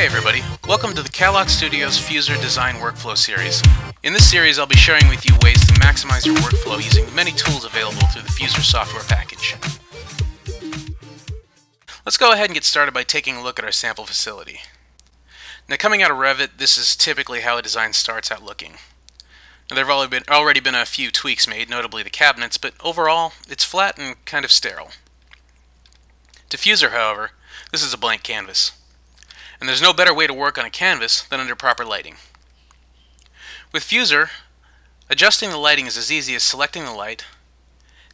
Hey everybody, welcome to the Kalloc Studios Fuzor Design Workflow Series. In this series I'll be sharing with you ways to maximize your workflow using the many tools available through the Fuzor software package. Let's go ahead and get started by taking a look at our sample facility. Now coming out of Revit, this is typically how a design starts out looking. Now, there have been, already been a few tweaks made, notably the cabinets, but overall it's flat and kind of sterile. To Fuzor, however, this is a blank canvas and there's no better way to work on a canvas than under proper lighting. With Fuzor, adjusting the lighting is as easy as selecting the light,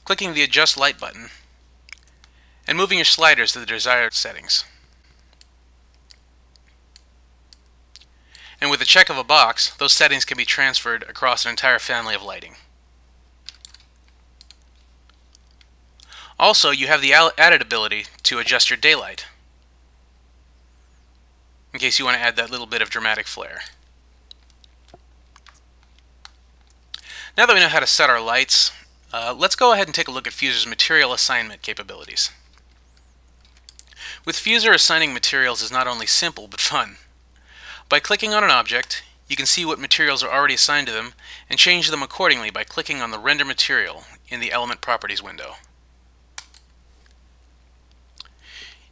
clicking the Adjust Light button, and moving your sliders to the desired settings. And with the check of a box, those settings can be transferred across an entire family of lighting. Also, you have the added ability to adjust your daylight in case you want to add that little bit of dramatic flair. Now that we know how to set our lights, uh, let's go ahead and take a look at Fuzor's material assignment capabilities. With Fuzor, assigning materials is not only simple, but fun. By clicking on an object, you can see what materials are already assigned to them and change them accordingly by clicking on the Render Material in the Element Properties window.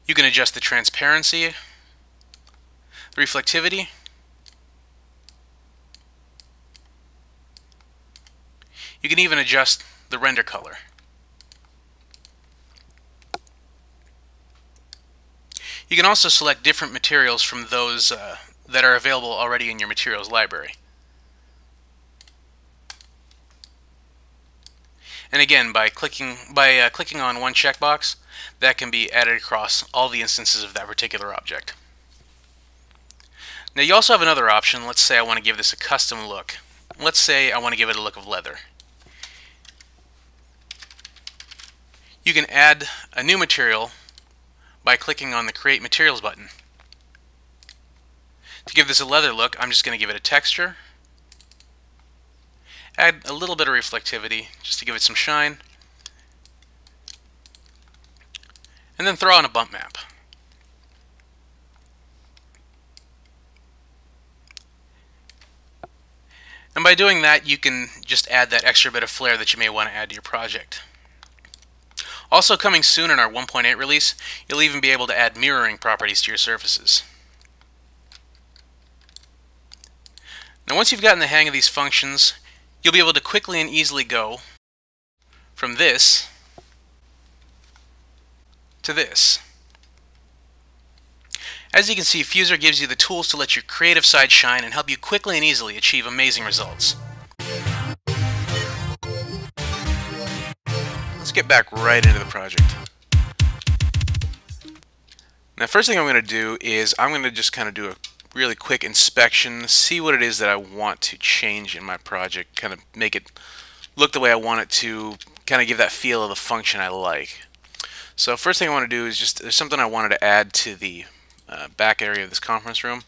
You can adjust the transparency, reflectivity. You can even adjust the render color. You can also select different materials from those uh, that are available already in your materials library. And again, by clicking by uh, clicking on one checkbox, that can be added across all the instances of that particular object. Now you also have another option. Let's say I want to give this a custom look. Let's say I want to give it a look of leather. You can add a new material by clicking on the Create Materials button. To give this a leather look, I'm just going to give it a texture, add a little bit of reflectivity just to give it some shine, and then throw on a bump map. And by doing that, you can just add that extra bit of flair that you may want to add to your project. Also coming soon in our 1.8 release, you'll even be able to add mirroring properties to your surfaces. Now once you've gotten the hang of these functions, you'll be able to quickly and easily go from this to this. As you can see, Fuzor gives you the tools to let your creative side shine and help you quickly and easily achieve amazing results. Let's get back right into the project. Now first thing I'm going to do is I'm going to just kind of do a really quick inspection, see what it is that I want to change in my project, kind of make it look the way I want it to, kind of give that feel of the function I like. So first thing I want to do is just, there's something I wanted to add to the uh, back area of this conference room.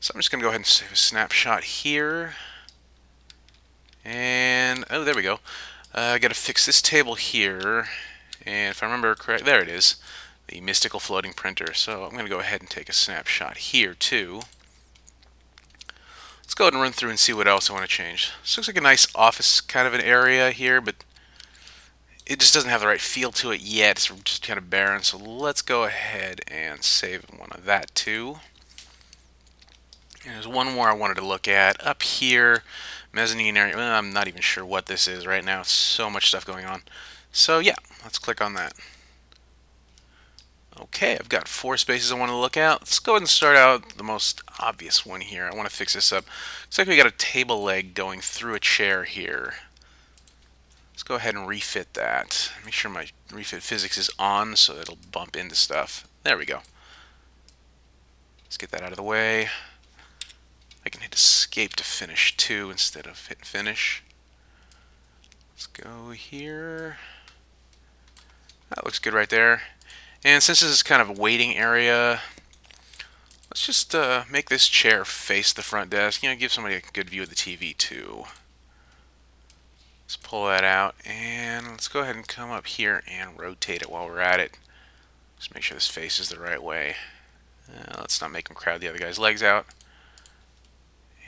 So I'm just going to go ahead and save a snapshot here. And, oh, there we go. Uh, I got to fix this table here. And if I remember correct, there it is. The mystical floating printer. So I'm going to go ahead and take a snapshot here too. Let's go ahead and run through and see what else I want to change. This looks like a nice office kind of an area here, but it just doesn't have the right feel to it yet. It's just kind of barren. So let's go ahead and save one of that too. And there's one more I wanted to look at up here. Mezzanine area. Well, I'm not even sure what this is right now. So much stuff going on. So yeah, let's click on that. Okay, I've got four spaces I want to look at. Let's go ahead and start out the most obvious one here. I want to fix this up. Looks like we got a table leg going through a chair here. Go ahead and refit that. Make sure my refit physics is on so it'll bump into stuff. There we go. Let's get that out of the way. I can hit escape to finish too instead of hit finish. Let's go here. That looks good right there. And since this is kind of a waiting area, let's just uh, make this chair face the front desk. You know, give somebody a good view of the TV too. Let's pull that out and let's go ahead and come up here and rotate it while we're at it. Just make sure this face is the right way. Uh, let's not make him crowd the other guy's legs out.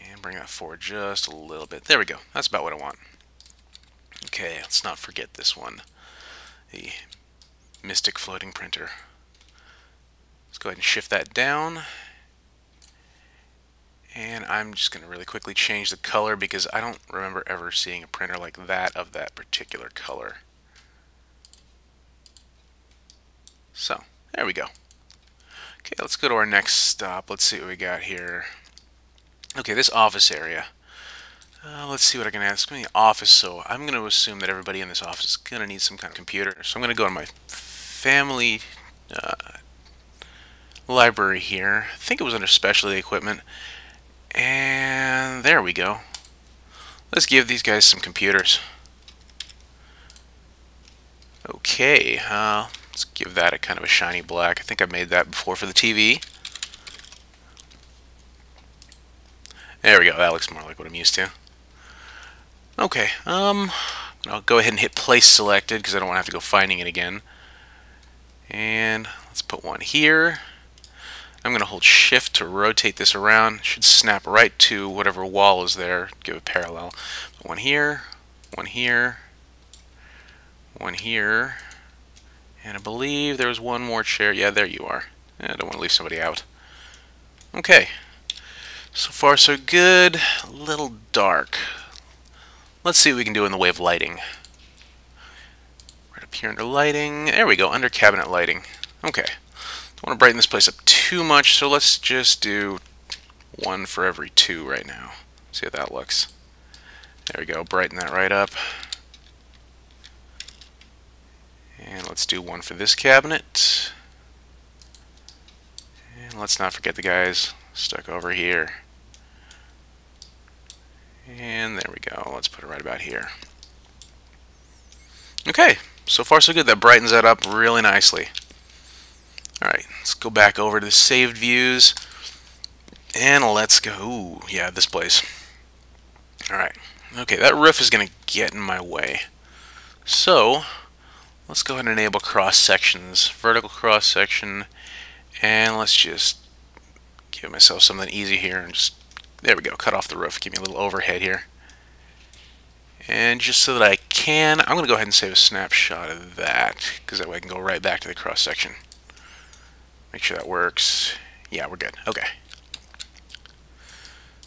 And bring that forward just a little bit. There we go. That's about what I want. Okay, let's not forget this one. The Mystic Floating Printer. Let's go ahead and shift that down. I'm just going to really quickly change the color because I don't remember ever seeing a printer like that of that particular color. So, there we go. Okay, let's go to our next stop. Let's see what we got here. Okay, this office area. Uh, let's see what I can ask. me. office, so I'm going to assume that everybody in this office is going to need some kind of computer. So I'm going to go to my family uh, library here. I think it was under specialty equipment. And there we go. Let's give these guys some computers. Okay, uh, let's give that a kind of a shiny black. I think I've made that before for the TV. There we go, that looks more like what I'm used to. Okay, um, I'll go ahead and hit place selected because I don't want to have to go finding it again. And let's put one here. I'm going to hold shift to rotate this around. It should snap right to whatever wall is there. Give it parallel. One here, one here, one here, and I believe there was one more chair. Yeah, there you are. Eh, I don't want to leave somebody out. Okay. So far so good. A little dark. Let's see what we can do in the way of lighting. Right up here under lighting. There we go, under cabinet lighting. Okay. Don't want to brighten this place up too much, so let's just do one for every two right now. See how that looks. There we go, brighten that right up. And let's do one for this cabinet. And let's not forget the guys stuck over here. And there we go. Let's put it right about here. Okay, so far so good. That brightens that up really nicely. Alright, let's go back over to the saved views. And let's go. Ooh, yeah, this place. Alright. Okay, that roof is going to get in my way. So, let's go ahead and enable cross sections. Vertical cross section. And let's just give myself something easy here and just there we go, cut off the roof, give me a little overhead here. And just so that I can, I'm going to go ahead and save a snapshot of that, because that way I can go right back to the cross section. Make sure that works. Yeah, we're good. Okay.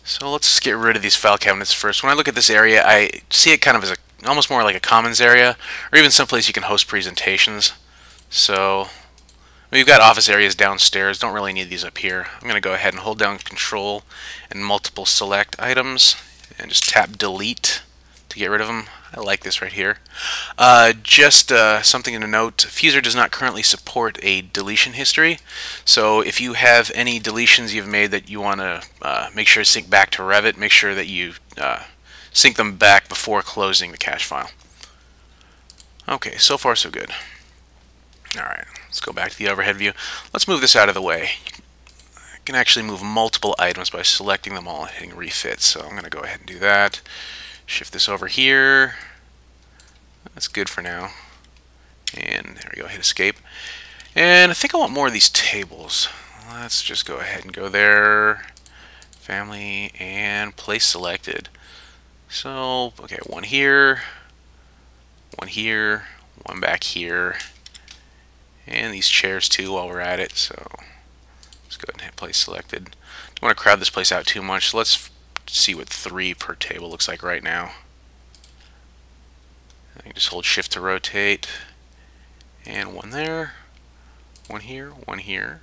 So let's get rid of these file cabinets first. When I look at this area, I see it kind of as a almost more like a commons area, or even someplace you can host presentations. So We've got office areas downstairs, don't really need these up here. I'm going to go ahead and hold down control and multiple select items and just tap delete to get rid of them. I like this right here. Uh, just uh, something to note, Fuzor does not currently support a deletion history. So if you have any deletions you've made that you want to uh, make sure to sync back to Revit, make sure that you uh, sync them back before closing the cache file. Okay, so far so good. Alright, let's go back to the overhead view. Let's move this out of the way. I can actually move multiple items by selecting them all and hitting refit. So I'm going to go ahead and do that. Shift this over here. That's good for now. And there we go, hit escape. And I think I want more of these tables. Let's just go ahead and go there. Family and place selected. So, okay, one here, one here, one back here, and these chairs too while we're at it. So let's go ahead and hit place selected. Don't want to crowd this place out too much. So let's see what three per table looks like right now. I can just hold shift to rotate. And one there, one here, one here.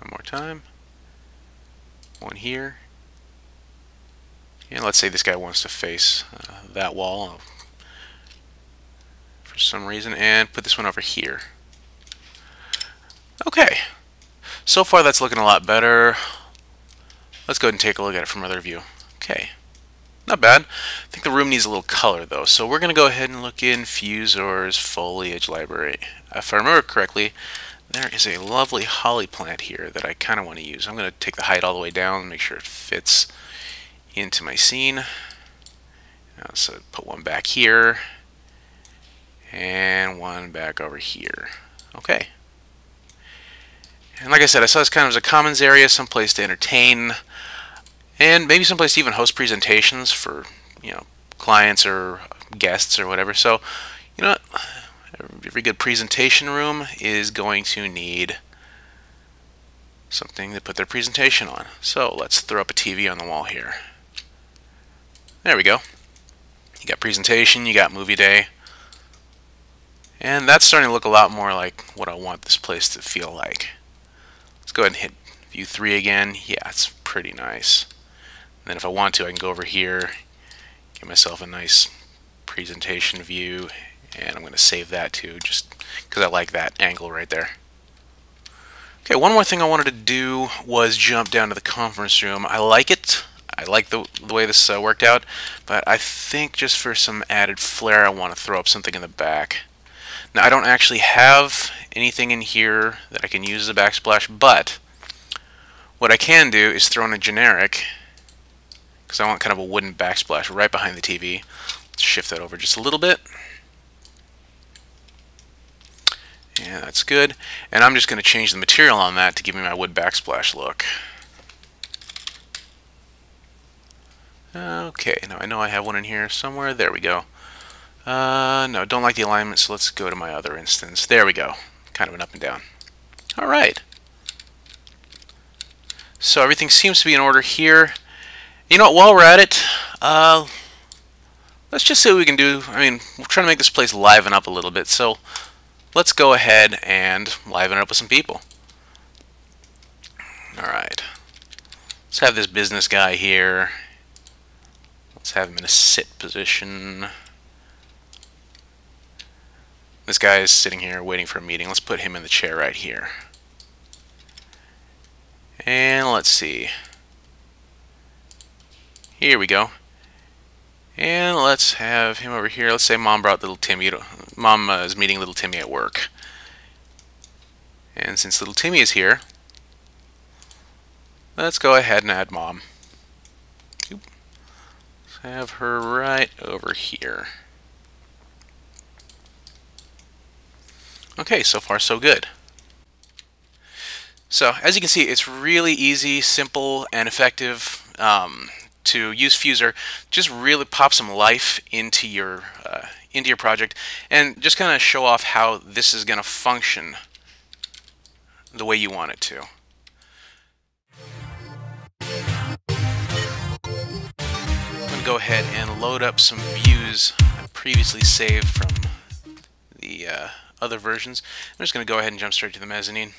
One more time. One here. And let's say this guy wants to face uh, that wall for some reason and put this one over here. Okay. So far that's looking a lot better. Let's go ahead and take a look at it from another view. Okay. Not bad. I think the room needs a little color though. So we're going to go ahead and look in Fuzor's foliage library. If I remember correctly, there is a lovely holly plant here that I kind of want to use. I'm going to take the height all the way down and make sure it fits into my scene. So uh, put one back here and one back over here. Okay. And like I said, I saw this kind of as a commons area, someplace to entertain, and maybe someplace to even host presentations for, you know, clients or guests or whatever. So, you know? Every good presentation room is going to need something to put their presentation on. So let's throw up a TV on the wall here. There we go. You got presentation, you got movie day. And that's starting to look a lot more like what I want this place to feel like. Let's go ahead and hit view 3 again. Yeah, it's pretty nice. And then if I want to, I can go over here, give myself a nice presentation view, and I'm going to save that too, just because I like that angle right there. Okay, one more thing I wanted to do was jump down to the conference room. I like it. I like the, the way this uh, worked out, but I think just for some added flair, I want to throw up something in the back. Now, I don't actually have anything in here that I can use as a backsplash, but what I can do is throw in a generic, because I want kind of a wooden backsplash right behind the TV. Let's shift that over just a little bit. Yeah, that's good. And I'm just going to change the material on that to give me my wood backsplash look. Okay, now I know I have one in here somewhere. There we go. Uh, no, don't like the alignment, so let's go to my other instance. There we go. Kind of an up and down. All right. So everything seems to be in order here. You know what, while we're at it, uh, let's just see what we can do. I mean, we're trying to make this place liven up a little bit, so let's go ahead and liven it up with some people. Alright. Let's have this business guy here. Let's have him in a sit position. This guy is sitting here waiting for a meeting. Let's put him in the chair right here. And let's see. Here we go. And let's have him over here. Let's say mom brought little Timmy. To, mom uh, is meeting little Timmy at work. And since little Timmy is here, let's go ahead and add mom. Let's have her right over here. Okay, so far so good. So as you can see, it's really easy, simple, and effective. Um, to use Fuzor, just really pop some life into your uh, into your project, and just kind of show off how this is going to function the way you want it to. I'm going to go ahead and load up some views I previously saved from the uh, other versions. I'm just going to go ahead and jump straight to the mezzanine.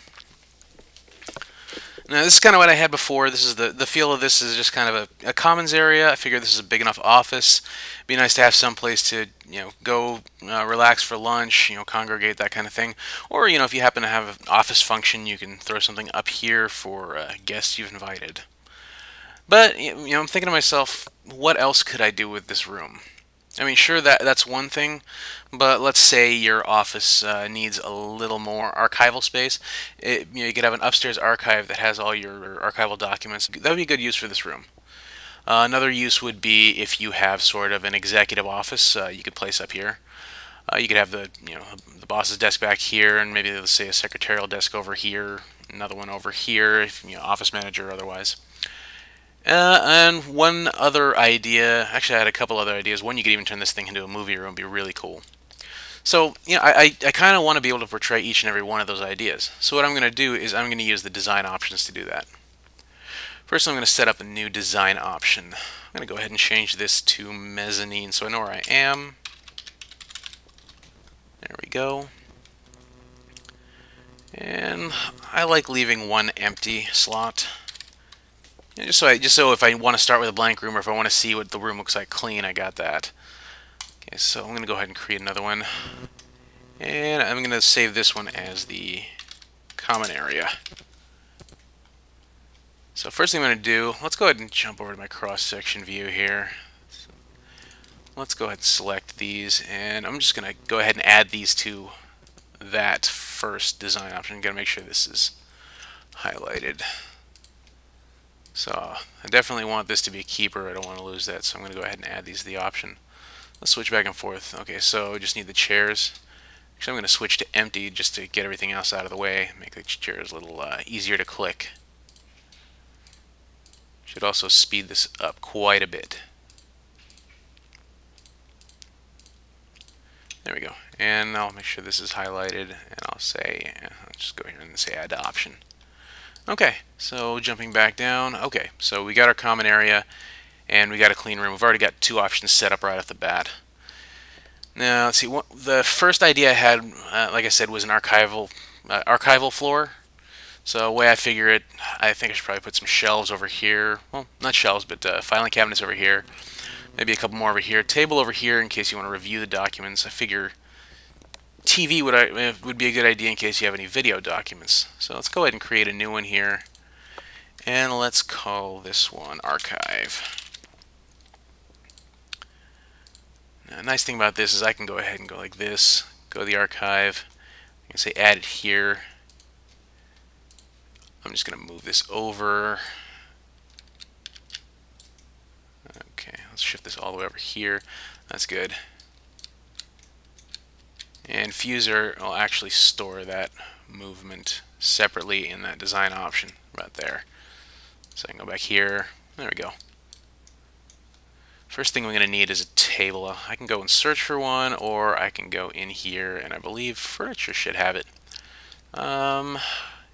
Now this is kind of what I had before. This is the the feel of this is just kind of a, a commons area. I figure this is a big enough office. Be nice to have some place to you know go uh, relax for lunch, you know congregate that kind of thing. Or you know if you happen to have an office function, you can throw something up here for uh, guests you've invited. But you know I'm thinking to myself, what else could I do with this room? I mean, sure, that that's one thing, but let's say your office uh, needs a little more archival space. It, you, know, you could have an upstairs archive that has all your archival documents. That would be a good use for this room. Uh, another use would be if you have sort of an executive office, uh, you could place up here. Uh, you could have the you know the boss's desk back here, and maybe let's say a secretarial desk over here, another one over here, if, you know, office manager otherwise. Uh, and one other idea, actually I had a couple other ideas. One, you could even turn this thing into a movie room, be really cool. So, you know, I, I, I kind of want to be able to portray each and every one of those ideas. So what I'm going to do is I'm going to use the design options to do that. First, I'm going to set up a new design option. I'm going to go ahead and change this to mezzanine so I know where I am. There we go. And I like leaving one empty slot. Yeah, just so I, just so if I want to start with a blank room or if I want to see what the room looks like clean, I got that. Okay, so I'm going to go ahead and create another one. And I'm going to save this one as the common area. So first thing I'm going to do, let's go ahead and jump over to my cross-section view here. let's go ahead and select these, and I'm just going to go ahead and add these to that first design option. I'm going to make sure this is highlighted. So I definitely want this to be a keeper. I don't want to lose that, so I'm going to go ahead and add these to the option. Let's switch back and forth. Okay, so just need the chairs. Actually, I'm going to switch to empty just to get everything else out of the way, make the chairs a little uh, easier to click. Should also speed this up quite a bit. There we go. And I'll make sure this is highlighted, and I'll say, I'll just go here and say add to option. Okay, so jumping back down. Okay, so we got our common area, and we got a clean room. We've already got two options set up right off the bat. Now, let's see. What, the first idea I had, uh, like I said, was an archival uh, archival floor. So the way I figure it, I think I should probably put some shelves over here. Well, not shelves, but uh, filing cabinets over here. Maybe a couple more over here. Table over here in case you want to review the documents. I figure TV would, I, would be a good idea in case you have any video documents. So let's go ahead and create a new one here. And let's call this one Archive. Now, nice thing about this is I can go ahead and go like this, go to the archive, I can say add it here. I'm just going to move this over. Okay, let's shift this all the way over here. That's good. And Fuzor will actually store that movement separately in that design option right there. So I can go back here. There we go. First thing we're going to need is a table. I can go and search for one, or I can go in here, and I believe furniture should have it. Um,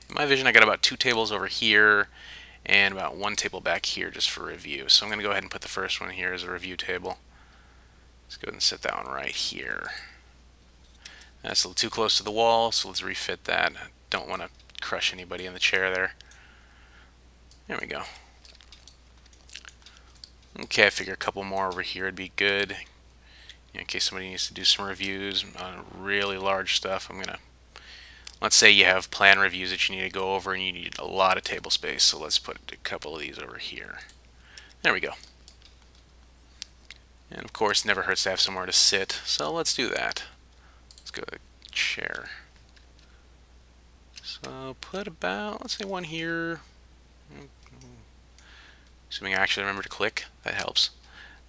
in my vision, I got about two tables over here, and about one table back here just for review. So I'm going to go ahead and put the first one here as a review table. Let's go ahead and set that one right here. That's a little too close to the wall, so let's refit that. Don't want to crush anybody in the chair there. There we go. Okay, I figure a couple more over here would be good. In case somebody needs to do some reviews on really large stuff, I'm going to... Let's say you have plan reviews that you need to go over and you need a lot of table space, so let's put a couple of these over here. There we go. And of course, never hurts to have somewhere to sit, so let's do that. Let's go chair. So put about, let's say one here, Assuming I actually remember to click, that helps.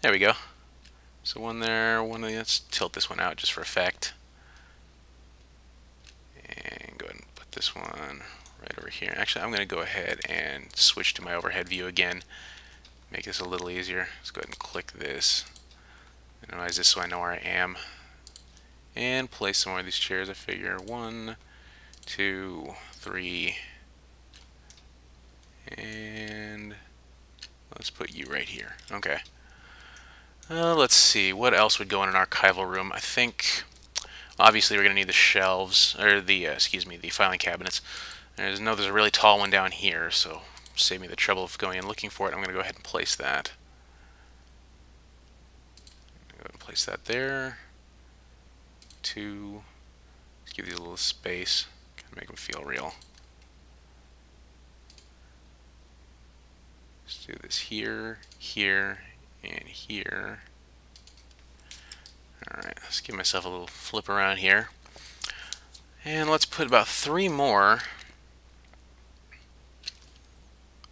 There we go. So one there, one the, let's tilt this one out just for effect. And go ahead and put this one right over here. Actually, I'm going to go ahead and switch to my overhead view again. Make this a little easier. Let's go ahead and click this. Minimize this so I know where I am. And place some more of these chairs, I figure. One, two, three, and Let's put you right here. Okay. Uh, let's see. What else would go in an archival room? I think, obviously, we're going to need the shelves, or the, uh, excuse me, the filing cabinets. There's no, there's a really tall one down here, so save me the trouble of going and looking for it. I'm going to go ahead and place that. Go ahead and place that there. Two. Let's give these a little space. Make them feel real. Let's do this here, here, and here. Alright, let's give myself a little flip around here. And let's put about three more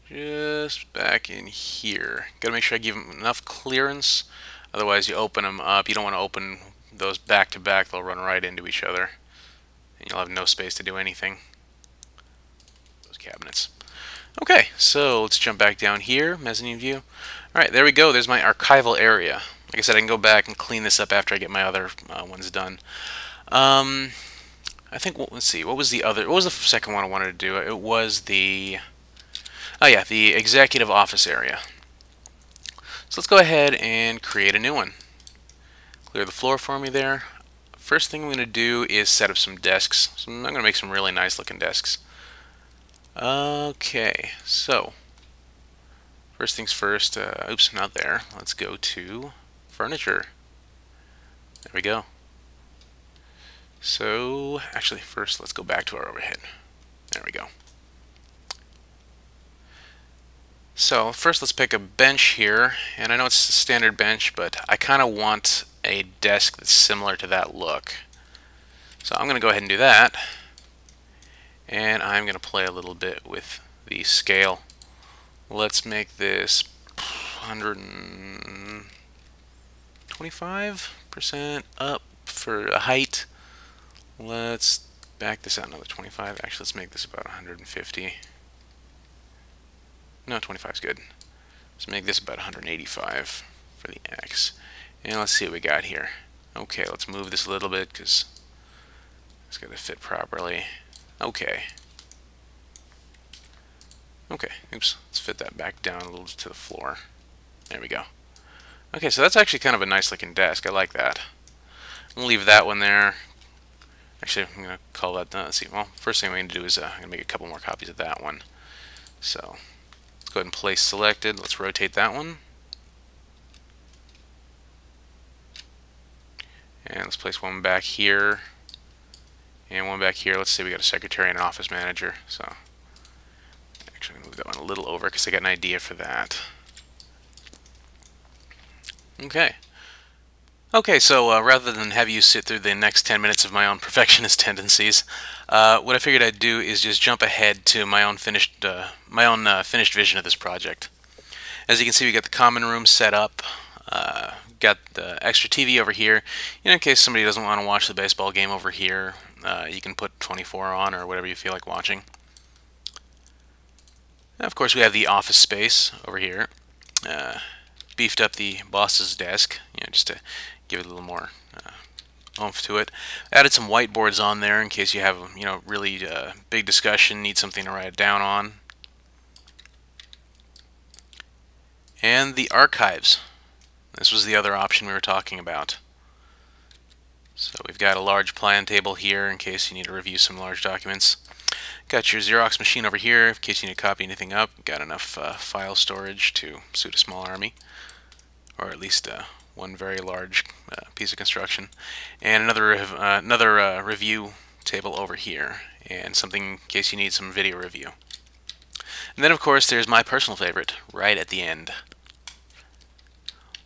just back in here. Gotta make sure I give them enough clearance, otherwise you open them up. You don't want to open those back to back, they'll run right into each other. And you'll have no space to do anything. Those cabinets. Okay, so let's jump back down here, mezzanine view. Alright, there we go. There's my archival area. Like I said, I can go back and clean this up after I get my other uh, ones done. Um, I think, well, let's see, what was the other, what was the second one I wanted to do? It was the, oh yeah, the executive office area. So let's go ahead and create a new one. Clear the floor for me there. First thing I'm going to do is set up some desks. So I'm going to make some really nice looking desks. Okay, so first things first, uh, oops, not there. Let's go to furniture. There we go. So, actually, first let's go back to our overhead. There we go. So, first let's pick a bench here, and I know it's a standard bench, but I kind of want a desk that's similar to that look. So I'm going to go ahead and do that and I'm going to play a little bit with the scale. Let's make this 125% up for a height. Let's back this out another 25. Actually, let's make this about 150. No, 25 is good. Let's make this about 185 for the X. And let's see what we got here. Okay, let's move this a little bit because it's got to fit properly. Okay. Okay, oops, let's fit that back down a little to the floor. There we go. Okay, so that's actually kind of a nice looking desk. I like that. I'm leave that one there. Actually, I'm going to call that done. Let's see. Well, first thing I'm going to do is uh, I'm going to make a couple more copies of that one. So, let's go ahead and place selected. Let's rotate that one. And let's place one back here. And one back here. Let's say we got a secretary and an office manager. So, actually move that one a little over because I got an idea for that. Okay. Okay, so uh, rather than have you sit through the next 10 minutes of my own perfectionist tendencies, uh, what I figured I'd do is just jump ahead to my own finished, uh, my own uh, finished vision of this project. As you can see, we got the common room set up, uh, got the extra TV over here. You know, in case somebody doesn't want to watch the baseball game over here, uh, you can put 24 on or whatever you feel like watching. Of course, we have the office space over here beefed up the boss's desk, you know, just to give it a little more uh, oomph to it. Added some whiteboards on there in case you have, you know, really uh, big discussion, need something to write it down on. And the archives. This was the other option we were talking about. So we've got a large plan table here in case you need to review some large documents. Got your Xerox machine over here in case you need to copy anything up. Got enough uh, file storage to suit a small army, or at least uh, one very large uh, piece of construction, and another uh, another uh, review table over here, and something in case you need some video review. And then, of course, there's my personal favorite, right at the end.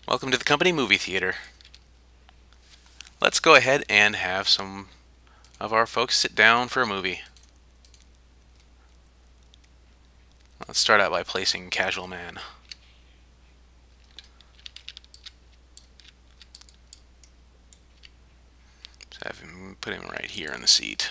Welcome to the company movie theater. Let's go ahead and have some of our folks sit down for a movie. Let's start out by placing Casual Man. So have him put him right here in the seat.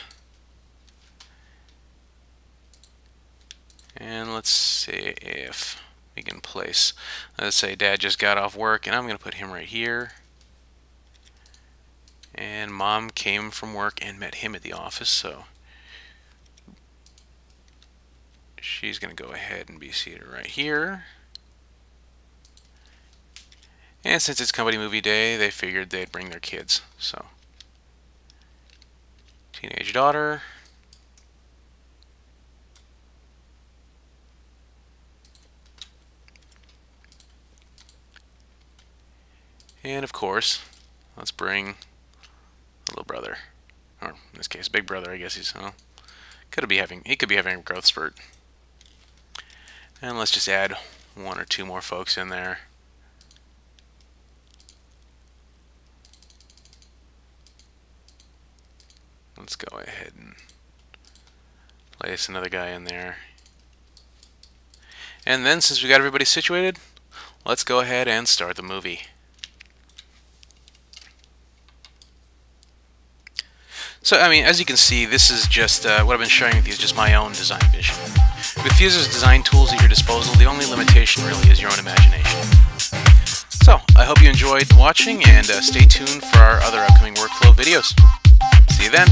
And let's see if we can place, let's say dad just got off work and I'm going to put him right here. And mom came from work and met him at the office, so she's going to go ahead and be seated right here. And since it's company movie day, they figured they'd bring their kids, so teenage daughter. And of course, let's bring little brother, or in this case, big brother. I guess he's well, could be having he could be having a growth spurt. And let's just add one or two more folks in there. Let's go ahead and place another guy in there. And then, since we got everybody situated, let's go ahead and start the movie. So, I mean, as you can see, this is just, uh, what I've been sharing with you is just my own design vision. With Fuzor's design tools at your disposal, the only limitation really is your own imagination. So, I hope you enjoyed watching, and uh, stay tuned for our other upcoming workflow videos. See you then.